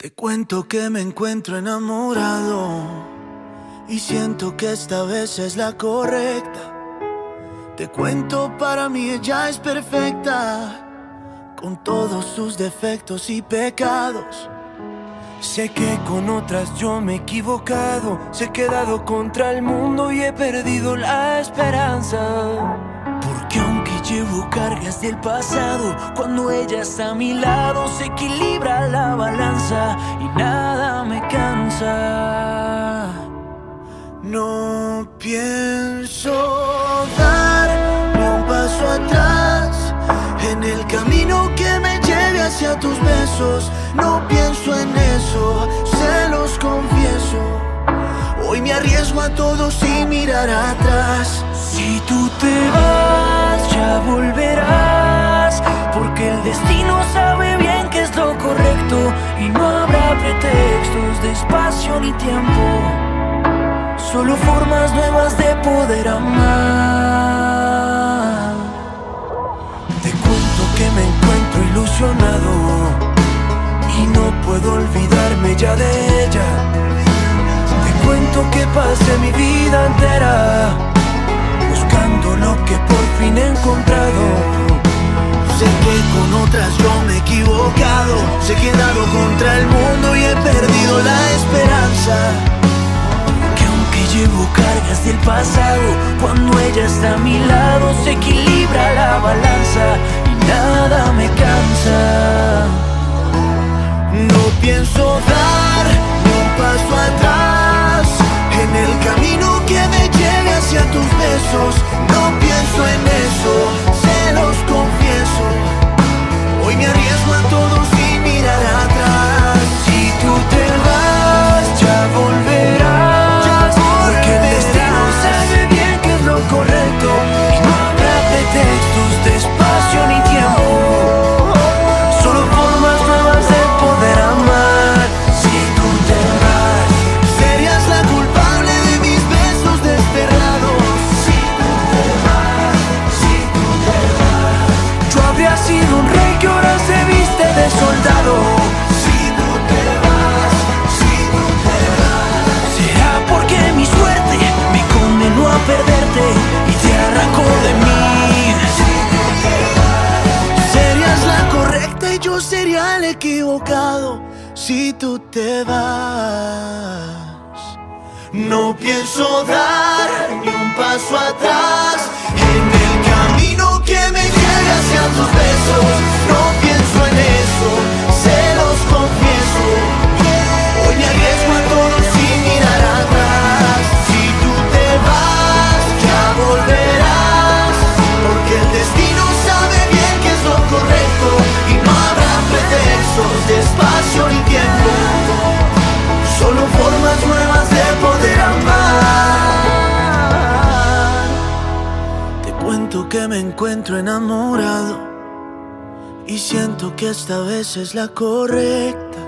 Te cuento que me encuentro enamorado y siento que esta vez es la correcta. Te cuento para mí ella es perfecta, con todos sus defectos y pecados. Sé que con otras yo me he equivocado, se he quedado contra el mundo y he perdido la esperanza. Llevo cargas del pasado, cuando ella está a mi lado se equilibra la balanza y nada me cansa. No pienso dar ni un paso atrás en el camino que me lleve hacia tus besos. No pienso en eso, se los confieso. Hoy me arriesgo a todo sin mirar atrás. Si tú te vas, ni tiempo. Solo formas nuevas de poder amar. Te cuento que me encuentro ilusionado. Y no puedo olvidarme ya de ella. Te cuento que pasé mi vida entera buscando lo que por fin he encontrado. Sé que con otras yo me he equivocado, se he quedado contra el mundo y he perdido la Que aunque llevo cargas del pasado, cuando ella está a mi lado se equilibra la balanza y nada me cansa. Equivocado. Si tú te vas. No pienso dar ni un paso atrás en el camino que me lleve hacia tus besos. Que me encuentro enamorado y siento que esta vez es la correcta.